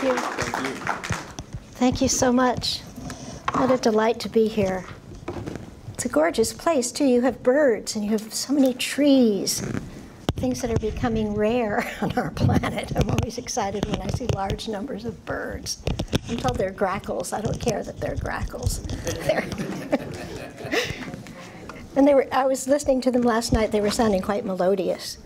Thank you. Thank you. Thank you so much. What a delight to be here. It's a gorgeous place, too. You have birds and you have so many trees, things that are becoming rare on our planet. I'm always excited when I see large numbers of birds. I'm told they're grackles. I don't care that they're grackles. They're and they were, I was listening to them last night. They were sounding quite melodious.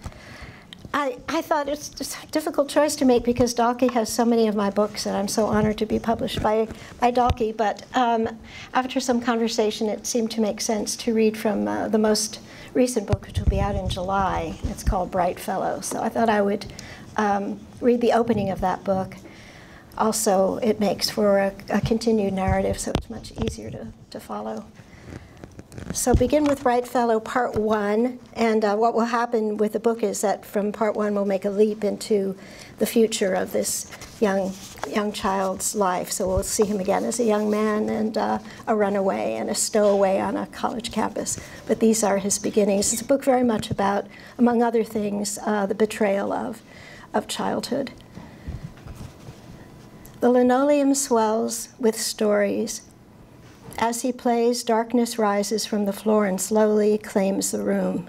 I, I thought it's just a difficult choice to make because Dalkey has so many of my books, and I'm so honored to be published by, by Dalkey. But um, after some conversation, it seemed to make sense to read from uh, the most recent book, which will be out in July. It's called Bright Fellow. So I thought I would um, read the opening of that book. Also, it makes for a, a continued narrative, so it's much easier to, to follow. So begin with Bright Fellow Part 1, and uh, what will happen with the book is that from Part 1 we'll make a leap into the future of this young, young child's life. So we'll see him again as a young man and uh, a runaway and a stowaway on a college campus. But these are his beginnings. It's a book very much about, among other things, uh, the betrayal of, of childhood. The linoleum swells with stories as he plays, darkness rises from the floor and slowly claims the room.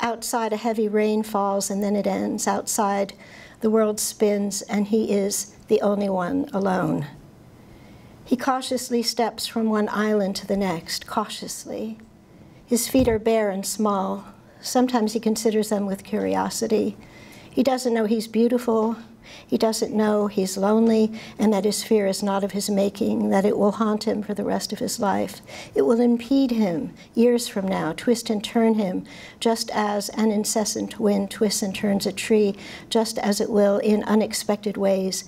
Outside, a heavy rain falls and then it ends. Outside, the world spins and he is the only one alone. He cautiously steps from one island to the next, cautiously. His feet are bare and small. Sometimes he considers them with curiosity. He doesn't know he's beautiful, he doesn't know he's lonely and that his fear is not of his making, that it will haunt him for the rest of his life. It will impede him years from now, twist and turn him, just as an incessant wind twists and turns a tree, just as it will in unexpected ways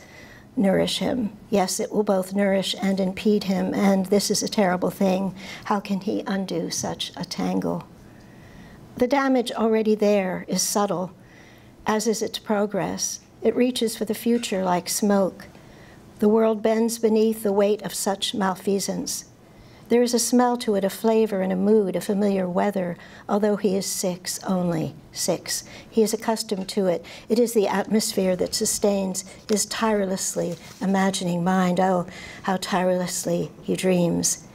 nourish him. Yes, it will both nourish and impede him, and this is a terrible thing. How can he undo such a tangle? The damage already there is subtle, as is its progress. It reaches for the future like smoke. The world bends beneath the weight of such malfeasance. There is a smell to it, a flavor and a mood, a familiar weather, although he is six only, six. He is accustomed to it. It is the atmosphere that sustains his tirelessly imagining mind. Oh, how tirelessly he dreams.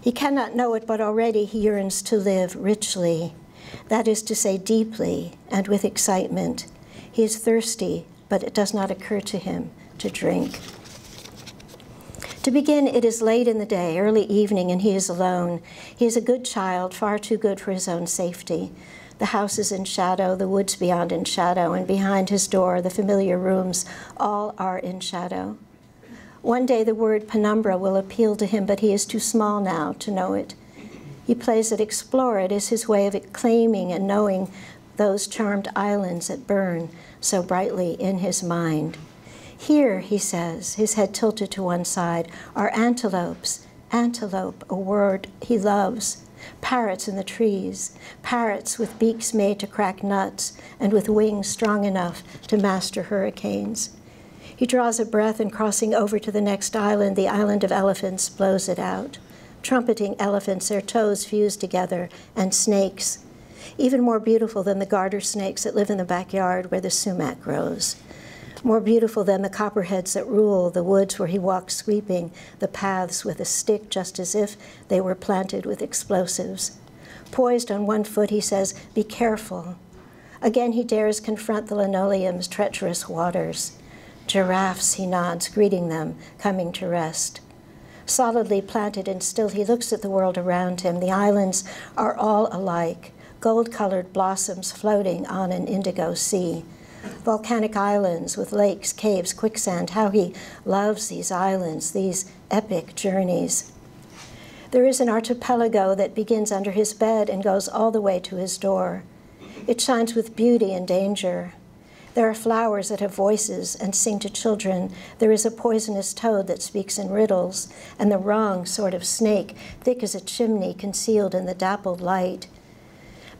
He cannot know it, but already he yearns to live richly, that is to say, deeply and with excitement. He is thirsty but it does not occur to him to drink. To begin, it is late in the day, early evening, and he is alone. He is a good child, far too good for his own safety. The house is in shadow, the woods beyond in shadow, and behind his door, the familiar rooms, all are in shadow. One day the word penumbra will appeal to him, but he is too small now to know it. He plays at explore. It is his way of claiming and knowing those charmed islands that burn, so brightly in his mind. Here, he says, his head tilted to one side, are antelopes. Antelope, a word he loves. Parrots in the trees, parrots with beaks made to crack nuts and with wings strong enough to master hurricanes. He draws a breath and crossing over to the next island, the island of elephants, blows it out. Trumpeting elephants, their toes fused together, and snakes, even more beautiful than the garter snakes that live in the backyard where the sumac grows. More beautiful than the copperheads that rule the woods where he walks sweeping the paths with a stick just as if they were planted with explosives. Poised on one foot, he says, Be careful. Again, he dares confront the linoleum's treacherous waters. Giraffes, he nods, greeting them, coming to rest. Solidly planted and still, he looks at the world around him. The islands are all alike gold-colored blossoms floating on an indigo sea. Volcanic islands with lakes, caves, quicksand, how he loves these islands, these epic journeys. There is an archipelago that begins under his bed and goes all the way to his door. It shines with beauty and danger. There are flowers that have voices and sing to children. There is a poisonous toad that speaks in riddles, and the wrong sort of snake, thick as a chimney, concealed in the dappled light.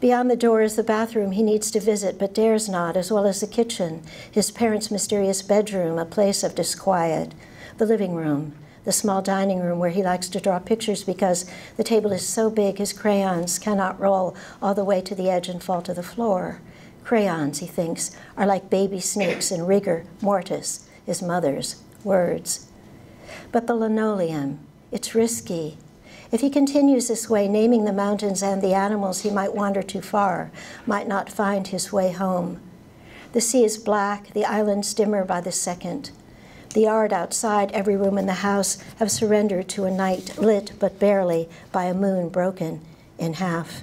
Beyond the door is the bathroom he needs to visit but dares not, as well as the kitchen, his parents' mysterious bedroom, a place of disquiet, the living room, the small dining room where he likes to draw pictures because the table is so big his crayons cannot roll all the way to the edge and fall to the floor. Crayons, he thinks, are like baby snakes in rigor mortis his mother's, words. But the linoleum, it's risky. If he continues this way, naming the mountains and the animals, he might wander too far, might not find his way home. The sea is black, the islands dimmer by the second. The yard outside, every room in the house have surrendered to a night lit but barely by a moon broken in half.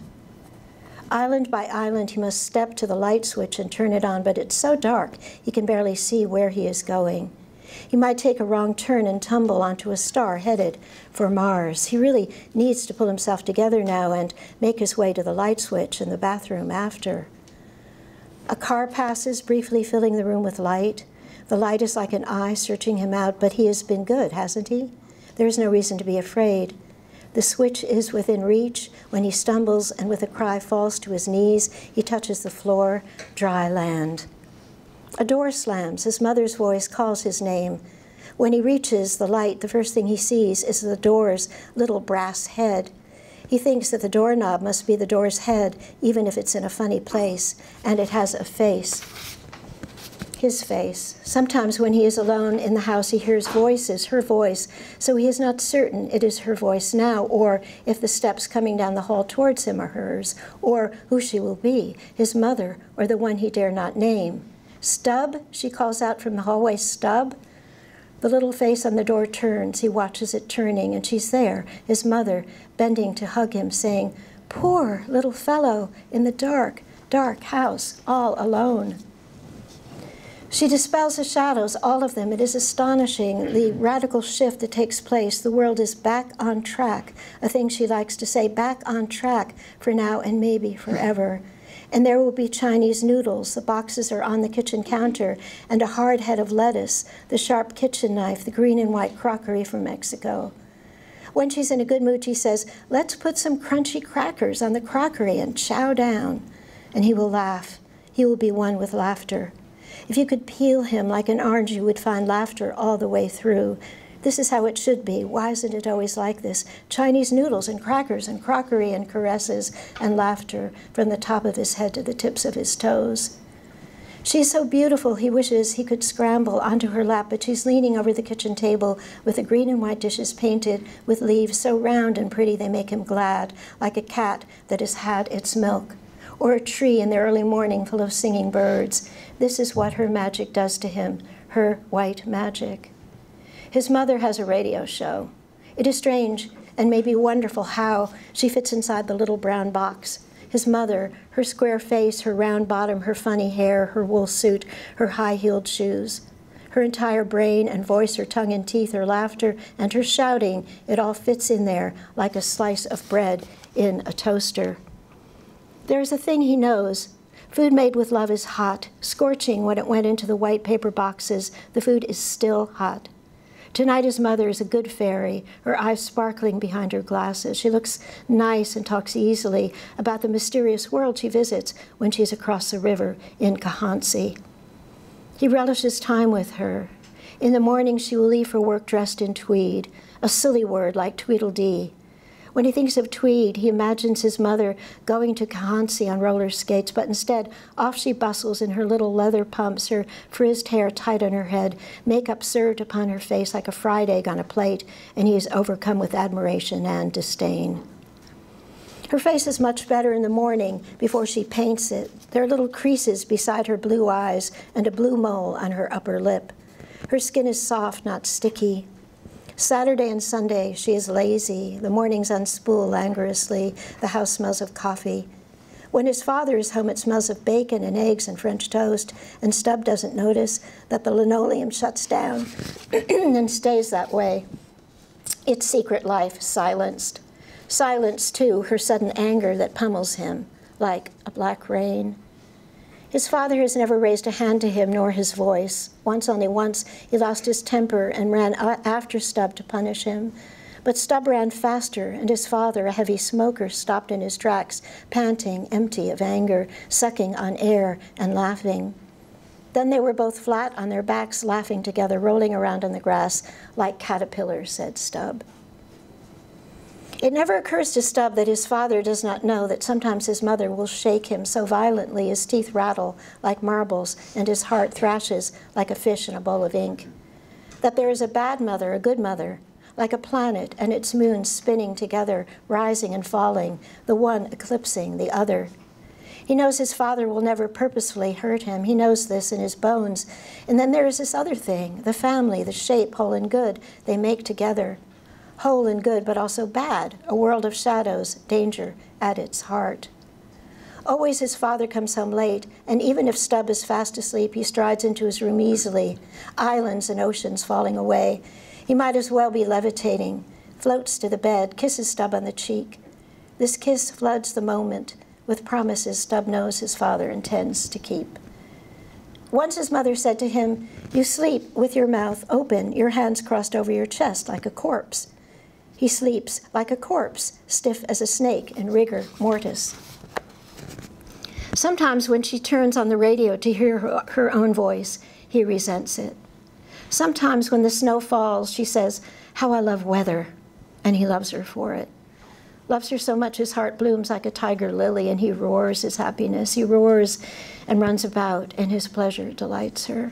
Island by island, he must step to the light switch and turn it on, but it's so dark he can barely see where he is going. He might take a wrong turn and tumble onto a star headed for Mars. He really needs to pull himself together now and make his way to the light switch in the bathroom after. A car passes, briefly filling the room with light. The light is like an eye searching him out, but he has been good, hasn't he? There is no reason to be afraid. The switch is within reach. When he stumbles and with a cry falls to his knees, he touches the floor, dry land. A door slams. His mother's voice calls his name. When he reaches the light, the first thing he sees is the door's little brass head. He thinks that the doorknob must be the door's head, even if it's in a funny place, and it has a face his face. Sometimes when he is alone in the house, he hears voices, her voice, so he is not certain it is her voice now, or if the steps coming down the hall towards him are hers, or who she will be, his mother, or the one he dare not name. Stub, she calls out from the hallway, Stub. The little face on the door turns. He watches it turning, and she's there, his mother, bending to hug him, saying, Poor little fellow, in the dark, dark house, all alone. She dispels the shadows, all of them. It is astonishing the radical shift that takes place. The world is back on track, a thing she likes to say, back on track for now and maybe forever. And there will be Chinese noodles. The boxes are on the kitchen counter, and a hard head of lettuce, the sharp kitchen knife, the green and white crockery from Mexico. When she's in a good mood, she says, Let's put some crunchy crackers on the crockery and chow down. And he will laugh. He will be one with laughter. If you could peel him like an orange, you would find laughter all the way through. This is how it should be. Why isn't it always like this? Chinese noodles and crackers and crockery and caresses and laughter from the top of his head to the tips of his toes. She's so beautiful, he wishes he could scramble onto her lap, but she's leaning over the kitchen table with the green and white dishes painted with leaves so round and pretty they make him glad, like a cat that has had its milk or a tree in the early morning full of singing birds. This is what her magic does to him, her white magic. His mother has a radio show. It is strange and maybe wonderful how she fits inside the little brown box. His mother, her square face, her round bottom, her funny hair, her wool suit, her high heeled shoes. Her entire brain and voice, her tongue and teeth, her laughter, and her shouting, it all fits in there like a slice of bread in a toaster. There is a thing he knows. Food made with love is hot, scorching when it went into the white paper boxes. The food is still hot. Tonight, his mother is a good fairy, her eyes sparkling behind her glasses. She looks nice and talks easily about the mysterious world she visits when she's across the river in Cahansi. He relishes time with her. In the morning, she will leave for work dressed in tweed, a silly word like Tweedledee. When he thinks of Tweed, he imagines his mother going to Cahansi on roller skates, but instead, off she bustles in her little leather pumps, her frizzed hair tight on her head, makeup served upon her face like a fried egg on a plate, and he is overcome with admiration and disdain. Her face is much better in the morning before she paints it. There are little creases beside her blue eyes and a blue mole on her upper lip. Her skin is soft, not sticky. Saturday and Sunday, she is lazy. The mornings unspool languorously. The house smells of coffee. When his father is home, it smells of bacon and eggs and French toast, and Stub doesn't notice that the linoleum shuts down and stays that way. Its secret life silenced. Silenced, too, her sudden anger that pummels him like a black rain. His father has never raised a hand to him, nor his voice. Once, only once, he lost his temper and ran after Stub to punish him. But Stub ran faster, and his father, a heavy smoker, stopped in his tracks, panting, empty of anger, sucking on air and laughing. Then they were both flat on their backs, laughing together, rolling around in the grass like caterpillars, said Stub. It never occurs to Stub that his father does not know that sometimes his mother will shake him so violently his teeth rattle like marbles and his heart thrashes like a fish in a bowl of ink. that there is a bad mother, a good mother, like a planet and its moons spinning together, rising and falling, the one eclipsing the other. He knows his father will never purposefully hurt him. He knows this in his bones. And then there is this other thing the family, the shape, whole and good, they make together. Whole and good, but also bad, a world of shadows, danger at its heart. Always his father comes home late, and even if Stub is fast asleep, he strides into his room easily, islands and oceans falling away. He might as well be levitating, floats to the bed, kisses Stub on the cheek. This kiss floods the moment with promises Stub knows his father intends to keep. Once his mother said to him, You sleep with your mouth open, your hands crossed over your chest like a corpse. He sleeps like a corpse, stiff as a snake in rigor mortis. Sometimes when she turns on the radio to hear her, her, own voice, he resents it. Sometimes when the snow falls, she says, How I love weather, and he loves her for it. Loves her so much his heart blooms like a tiger lily, and he roars his happiness. He roars and runs about, and his pleasure delights her.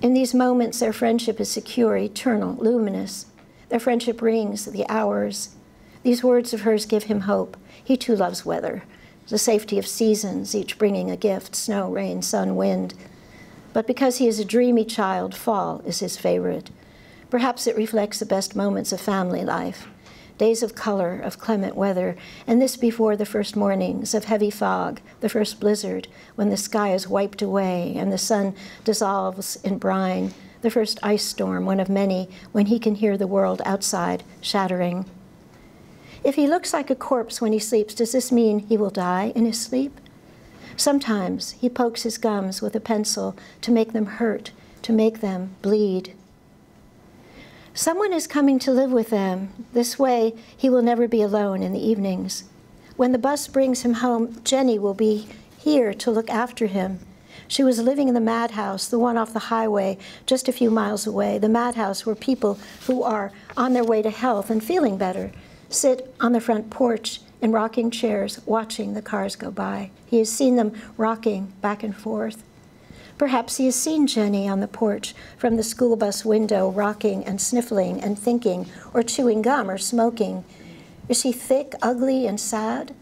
In these moments, their friendship is secure, eternal, luminous. Their friendship rings the hours. These words of hers give him hope. He too loves weather the safety of seasons, each bringing a gift snow, rain, sun, wind. But because he is a dreamy child, fall is his favorite. Perhaps it reflects the best moments of family life days of color, of clement weather, and this before the first mornings of heavy fog, the first blizzard, when the sky is wiped away and the sun dissolves in brine, the first ice storm, one of many, when he can hear the world outside shattering. If he looks like a corpse when he sleeps, does this mean he will die in his sleep? Sometimes he pokes his gums with a pencil to make them hurt, to make them bleed. Someone is coming to live with them. This way, he will never be alone in the evenings. When the bus brings him home, Jenny will be here to look after him. She was living in the madhouse, the one off the highway, just a few miles away, the madhouse where people who are on their way to health and feeling better sit on the front porch in rocking chairs watching the cars go by. He has seen them rocking back and forth. Perhaps he has seen Jenny on the porch from the school bus window, rocking and sniffling and thinking, or chewing gum or smoking. Is she thick, ugly, and sad?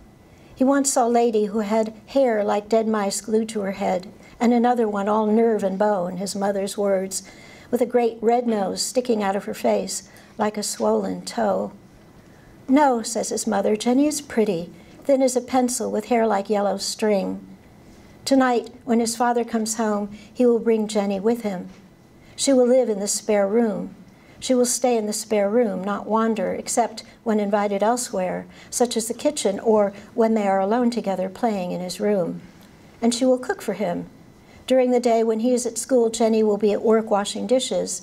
He once saw a lady who had hair like dead mice glued to her head, and another one all nerve and bone, his mother's words, with a great red nose sticking out of her face like a swollen toe. No, says his mother, Jenny is pretty, thin as a pencil with hair like yellow string. Tonight, when his father comes home, he will bring Jenny with him. She will live in the spare room. She will stay in the spare room, not wander, except when invited elsewhere, such as the kitchen or when they are alone together playing in his room. And she will cook for him. During the day when he is at school, Jenny will be at work washing dishes.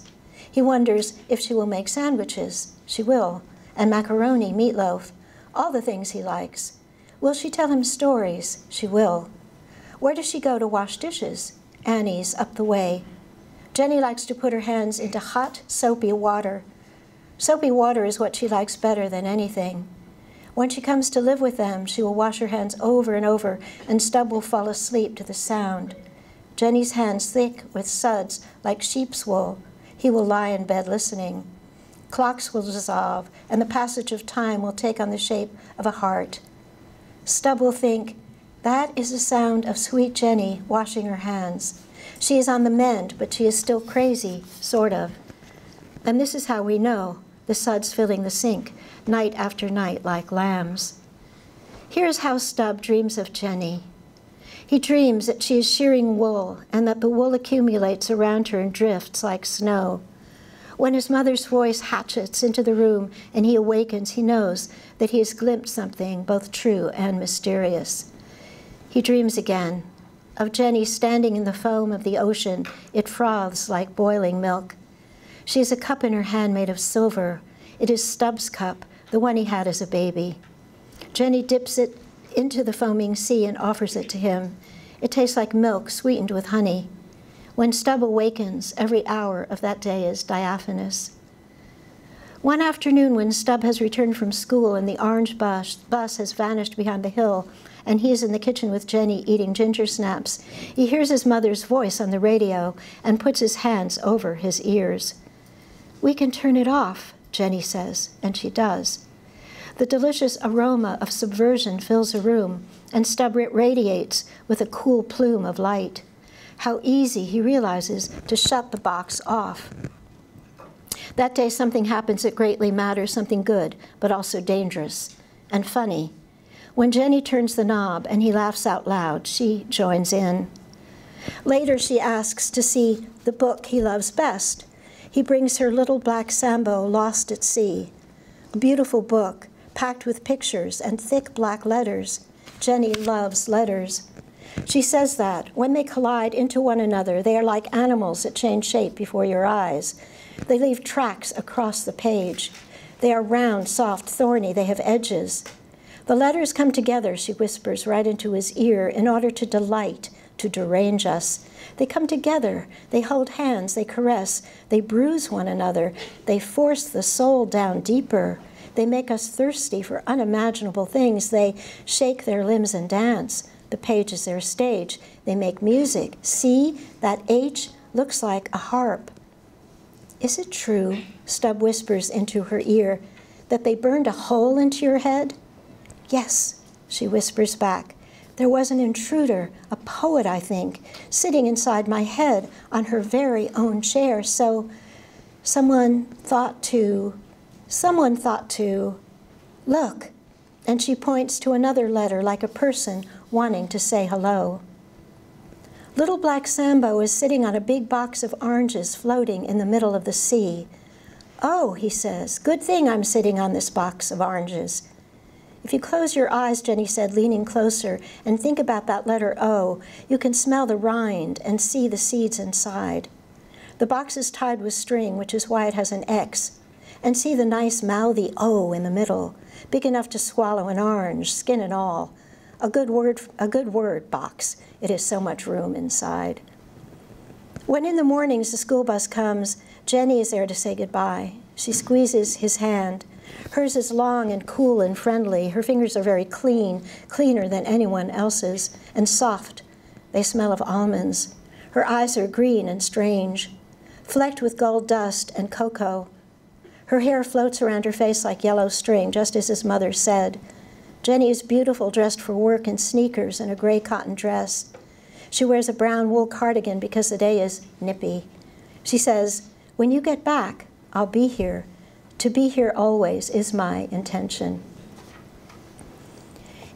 He wonders if she will make sandwiches. She will and macaroni, meatloaf, all the things he likes. Will she tell him stories? She will. Where does she go to wash dishes? Annie's up the way. Jenny likes to put her hands into hot, soapy water. Soapy water is what she likes better than anything. When she comes to live with them, she will wash her hands over and over, and Stub will fall asleep to the sound. Jenny's hands thick with suds like sheep's wool. He will lie in bed listening. Clocks will dissolve, and the passage of time will take on the shape of a heart. Stub will think, that is the sound of sweet Jenny washing her hands. She is on the mend, but she is still crazy, sort of. And this is how we know the suds filling the sink, night after night, like lambs. Here's how Stub dreams of Jenny. He dreams that she is shearing wool and that the wool accumulates around her and drifts like snow. When his mother's voice hatchets into the room and he awakens, he knows that he has glimpsed something both true and mysterious. He dreams again of Jenny standing in the foam of the ocean. It froths like boiling milk. She has a cup in her hand made of silver. It is Stub's cup, the one he had as a baby. Jenny dips it into the foaming sea and offers it to him. It tastes like milk sweetened with honey. When Stub awakens, every hour of that day is diaphanous. One afternoon, when Stub has returned from school and the orange bus, bus has vanished behind the hill, and he is in the kitchen with Jenny eating ginger snaps, he hears his mother's voice on the radio and puts his hands over his ears. We can turn it off, Jenny says, and she does. The delicious aroma of subversion fills the room, and Stub radiates with a cool plume of light. How easy, he realizes, to shut the box off. That day, something happens that greatly matters, something good, but also dangerous and funny. When Jenny turns the knob and he laughs out loud, she joins in. Later, she asks to see the book he loves best. He brings her Little Black Sambo, Lost at Sea, a beautiful book packed with pictures and thick black letters. Jenny loves letters. She says that when they collide into one another, they are like animals that change shape before your eyes. They leave tracks across the page. They are round, soft, thorny, they have edges. The letters come together, she whispers right into his ear, in order to delight, to derange us. They come together, they hold hands, they caress, they bruise one another, they force the soul down deeper. They make us thirsty for unimaginable things. They shake their limbs and dance. The page is their stage. They make music. See, that H looks like a harp. Is it true, Stub whispers into her ear, that they burned a hole into your head? Yes, she whispers back. There was an intruder, a poet, I think, sitting inside my head on her very own chair. So someone thought to, someone thought to, look. And she points to another letter like a person wanting to say hello. Little Black Sambo is sitting on a big box of oranges floating in the middle of the sea. Oh, he says, good thing I'm sitting on this box of oranges. If you close your eyes, Jenny said, leaning closer, and think about that letter O, you can smell the rind and see the seeds inside. The box is tied with string, which is why it has an X, and see the nice mouthy O in the middle, big enough to swallow an orange, skin and all. A good word, a good word box. It has so much room inside. When in the mornings the school bus comes, Jenny is there to say goodbye. She squeezes his hand Hers is long and cool and friendly. Her fingers are very clean, cleaner than anyone else's, and soft. They smell of almonds. Her eyes are green and strange, flecked with gold dust and cocoa. Her hair floats around her face like yellow string, just as his mother said. Jenny is beautiful, dressed for work in sneakers and a gray cotton dress. She wears a brown wool cardigan because the day is nippy. She says, When you get back, I'll be here. To be here always is my intention.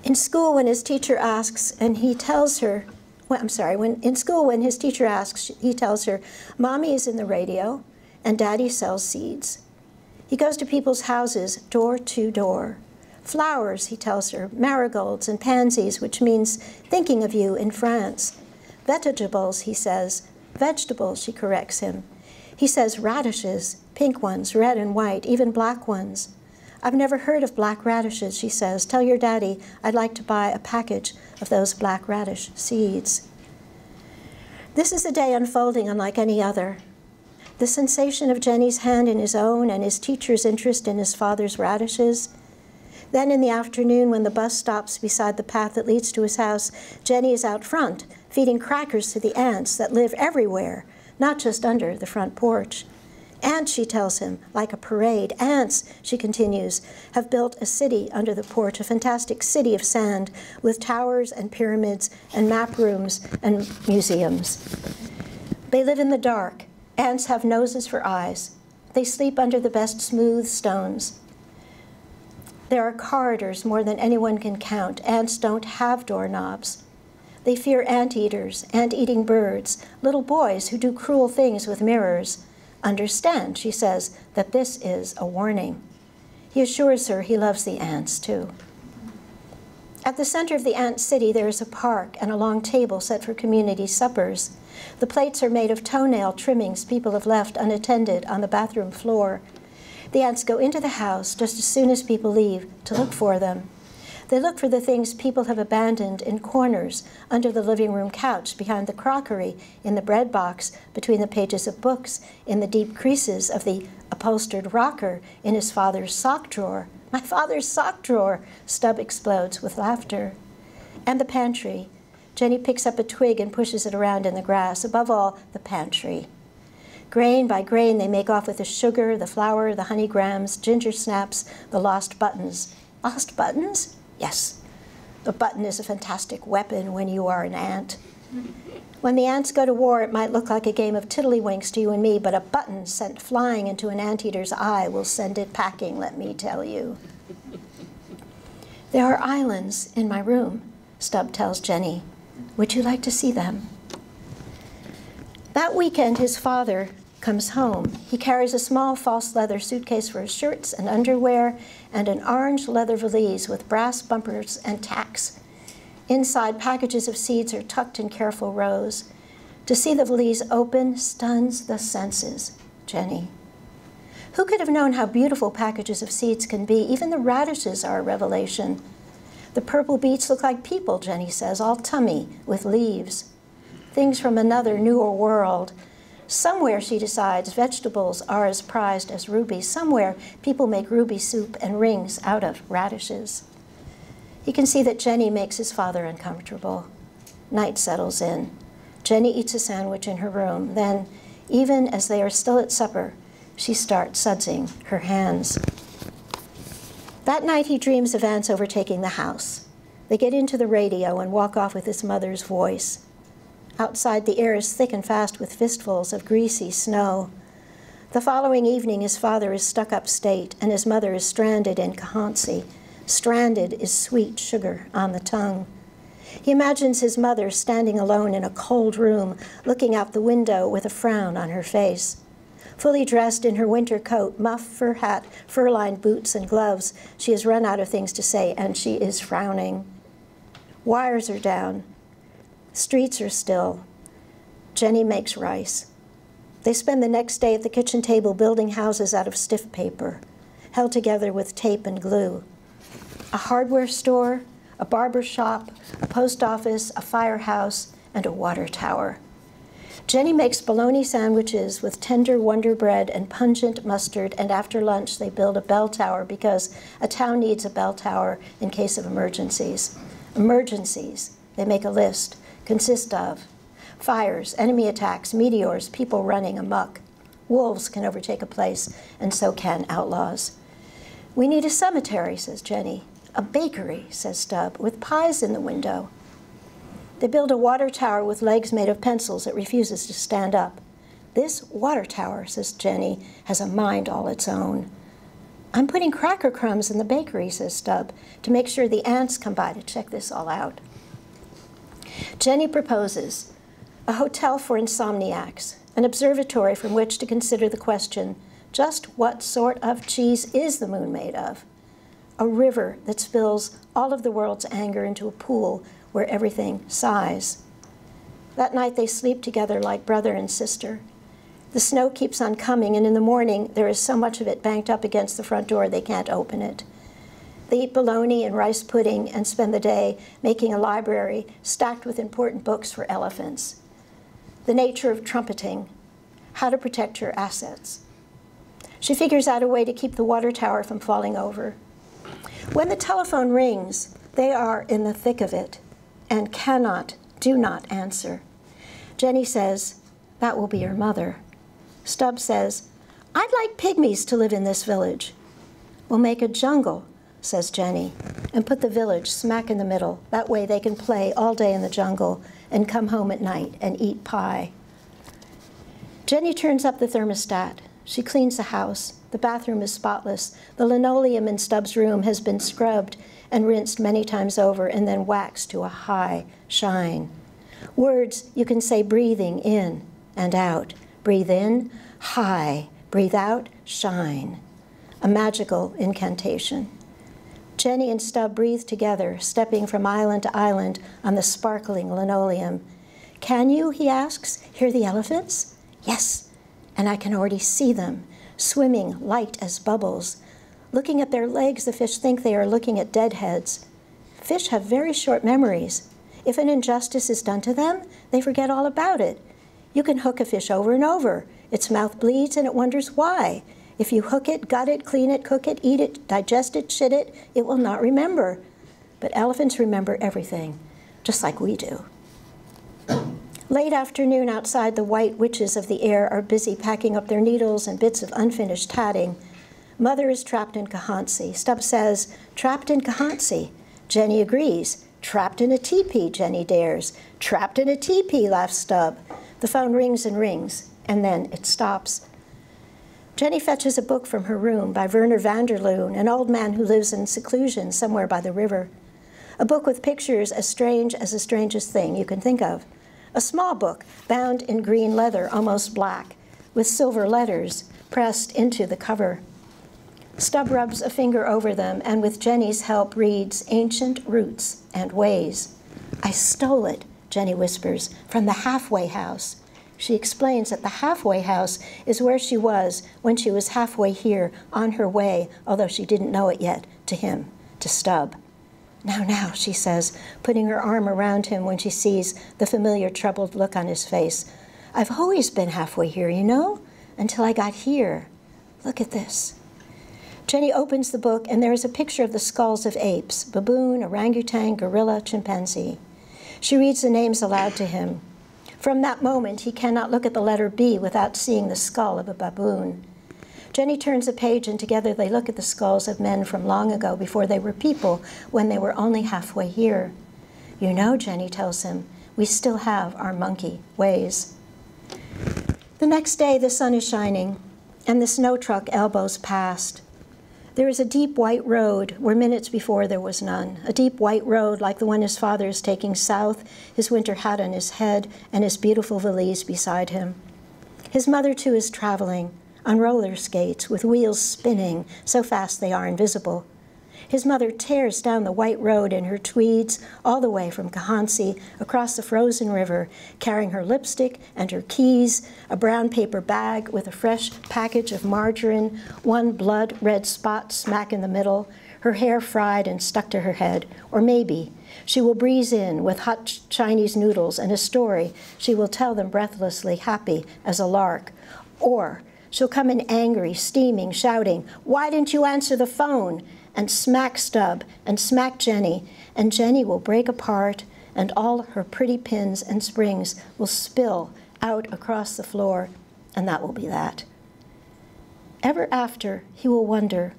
In school, when his teacher asks, and he tells her, well, I'm sorry, when in school, when his teacher asks, he tells her, Mommy is in the radio and Daddy sells seeds. He goes to people's houses, door to door. Flowers, he tells her, marigolds and pansies, which means thinking of you in France. Vegetables, he says. Vegetables, she corrects him. He says radishes, pink ones, red and white, even black ones. I've never heard of black radishes, she says. Tell your daddy I'd like to buy a package of those black radish seeds. This is a day unfolding unlike any other. The sensation of Jenny's hand in his own and his teacher's interest in his father's radishes. Then in the afternoon, when the bus stops beside the path that leads to his house, Jenny is out front, feeding crackers to the ants that live everywhere not just under the front porch. Ants, she tells him, like a parade. Ants, she continues, have built a city under the porch, a fantastic city of sand with towers and pyramids and map rooms and museums. They live in the dark. Ants have noses for eyes. They sleep under the best smooth stones. There are corridors more than anyone can count. Ants don't have doorknobs. They fear anteaters, ant-eating birds, little boys who do cruel things with mirrors. Understand, she says, that this is a warning. He assures her he loves the ants too. At the center of the ant city, there is a park and a long table set for community suppers. The plates are made of toenail trimmings people have left unattended on the bathroom floor. The ants go into the house just as soon as people leave to look for them. They look for the things people have abandoned in corners, under the living room couch, behind the crockery, in the bread box, between the pages of books, in the deep creases of the upholstered rocker, in his father's sock drawer. My father's sock drawer! Stub explodes with laughter. And the pantry. Jenny picks up a twig and pushes it around in the grass. Above all, the pantry. Grain by grain, they make off with the sugar, the flour, the honey grams, ginger snaps, the lost buttons. Lost buttons? Yes. A button is a fantastic weapon when you are an ant. When the ants go to war, it might look like a game of tiddlywinks to you and me, but a button sent flying into an anteater's eye will send it packing, let me tell you. There are islands in my room, Stub tells Jenny. Would you like to see them? That weekend, his father comes home. He carries a small false leather suitcase for his shirts and underwear and an orange leather valise with brass bumpers and tacks. Inside, packages of seeds are tucked in careful rows. To see the valise open stuns the senses, Jenny. Who could have known how beautiful packages of seeds can be? Even the radishes are a revelation. The purple beets look like people, Jenny says, all tummy with leaves. Things from another newer world Somewhere, she decides, vegetables are as prized as rubies. Somewhere, people make ruby soup and rings out of radishes. He can see that Jenny makes his father uncomfortable. Night settles in. Jenny eats a sandwich in her room. Then, even as they are still at supper, she starts sudsing her hands. That night, he dreams of ants overtaking the house. They get into the radio and walk off with his mother's voice. Outside, the air is thick and fast with fistfuls of greasy snow. The following evening, his father is stuck upstate, and his mother is stranded in Cahansi. Stranded is sweet sugar on the tongue. He imagines his mother standing alone in a cold room, looking out the window with a frown on her face. Fully dressed in her winter coat, muff, fur hat, fur lined boots, and gloves, she has run out of things to say, and she is frowning. Wires are down. Streets are still. Jenny makes rice. They spend the next day at the kitchen table building houses out of stiff paper, held together with tape and glue. A hardware store, a barber shop, a post office, a firehouse, and a water tower. Jenny makes bologna sandwiches with tender Wonder Bread and pungent mustard, and after lunch they build a bell tower because a town needs a bell tower in case of emergencies. Emergencies, they make a list consist of fires, enemy attacks, meteors, people running amok. Wolves can overtake a place, and so can outlaws. We need a cemetery, says Jenny. A bakery, says Stub, with pies in the window. They build a water tower with legs made of pencils that refuses to stand up. This water tower, says Jenny, has a mind all its own. I'm putting cracker crumbs in the bakery, says Stub, to make sure the ants come by to check this all out. Jenny proposes a hotel for insomniacs, an observatory from which to consider the question just what sort of cheese is the moon made of? A river that spills all of the world's anger into a pool where everything sighs. That night they sleep together like brother and sister. The snow keeps on coming, and in the morning there is so much of it banked up against the front door they can't open it. They eat bologna and rice pudding and spend the day making a library stacked with important books for elephants. The nature of trumpeting, how to protect your assets. She figures out a way to keep the water tower from falling over. When the telephone rings, they are in the thick of it and cannot, do not answer. Jenny says, That will be your mother. Stubbs says, I'd like pygmies to live in this village. We'll make a jungle says Jenny, and put the village smack in the middle. That way they can play all day in the jungle and come home at night and eat pie. Jenny turns up the thermostat. She cleans the house. The bathroom is spotless. The linoleum in Stub's room has been scrubbed and rinsed many times over and then waxed to a high shine. Words you can say breathing in and out. Breathe in, high. Breathe out, shine. A magical incantation. Jenny and Stub breathe together, stepping from island to island on the sparkling linoleum. Can you, he asks, hear the elephants? Yes, and I can already see them, swimming light as bubbles. Looking at their legs, the fish think they are looking at dead heads. Fish have very short memories. If an injustice is done to them, they forget all about it. You can hook a fish over and over. Its mouth bleeds and it wonders why. If you hook it, gut it, clean it, cook it, eat it, digest it, shit it, it will not remember. But elephants remember everything, just like we do. Late afternoon outside, the white witches of the air are busy packing up their needles and bits of unfinished tatting. Mother is trapped in Cahansi. Stub says, trapped in Cahansi. Jenny agrees. Trapped in a teepee, Jenny dares. Trapped in a teepee, laughs Stub. The phone rings and rings, and then it stops. Jenny fetches a book from her room by Werner Vanderloon, an old man who lives in seclusion somewhere by the river. A book with pictures as strange as the strangest thing you can think of. A small book bound in green leather, almost black, with silver letters pressed into the cover. Stub rubs a finger over them and, with Jenny's help, reads Ancient Roots and Ways. I stole it, Jenny whispers, from the halfway house. She explains that the halfway house is where she was when she was halfway here, on her way, although she didn't know it yet, to him, to Stub. Now, now, she says, putting her arm around him when she sees the familiar troubled look on his face. I've always been halfway here, you know, until I got here. Look at this. Jenny opens the book, and there is a picture of the skulls of apes baboon, orangutan, gorilla, chimpanzee. She reads the names aloud to him. From that moment, he cannot look at the letter B without seeing the skull of a baboon. Jenny turns a page, and together they look at the skulls of men from long ago before they were people, when they were only halfway here. You know, Jenny tells him, we still have our monkey ways. The next day, the sun is shining, and the snow truck elbows past. There is a deep white road where minutes before there was none, a deep white road like the one his father is taking south, his winter hat on his head and his beautiful valise beside him. His mother, too, is traveling on roller skates with wheels spinning so fast they are invisible. His mother tears down the white road in her tweeds all the way from Cahansi across the frozen river, carrying her lipstick and her keys, a brown paper bag with a fresh package of margarine, one blood red spot smack in the middle, her hair fried and stuck to her head. Or maybe she will breeze in with hot Chinese noodles and a story she will tell them breathlessly, happy as a lark. Or she'll come in angry, steaming, shouting, Why didn't you answer the phone? and smack Stub and smack Jenny, and Jenny will break apart, and all her pretty pins and springs will spill out across the floor, and that will be that. Ever after, he will wonder,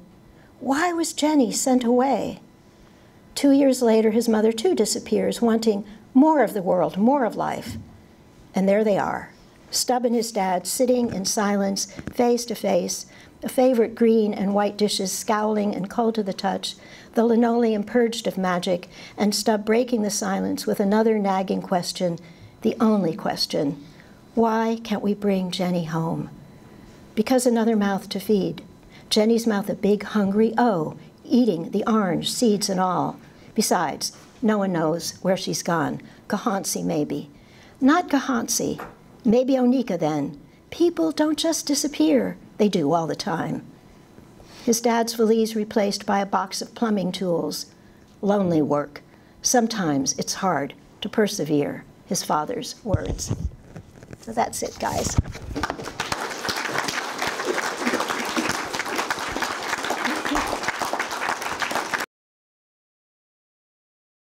why was Jenny sent away? Two years later, his mother too disappears, wanting more of the world, more of life. And there they are, Stub and his dad sitting in silence, face to face, the favorite green and white dishes scowling and cold to the touch, the linoleum purged of magic, and Stub breaking the silence with another nagging question, the only question. Why can't we bring Jenny home? Because another mouth to feed. Jenny's mouth a big, hungry O, eating the orange, seeds and all. Besides, no one knows where she's gone. Cahansi, maybe. Not Cahansi. Maybe Onika then. People don't just disappear. They do all the time. His dad's valise replaced by a box of plumbing tools. Lonely work. Sometimes it's hard to persevere, his father's words. So that's it, guys.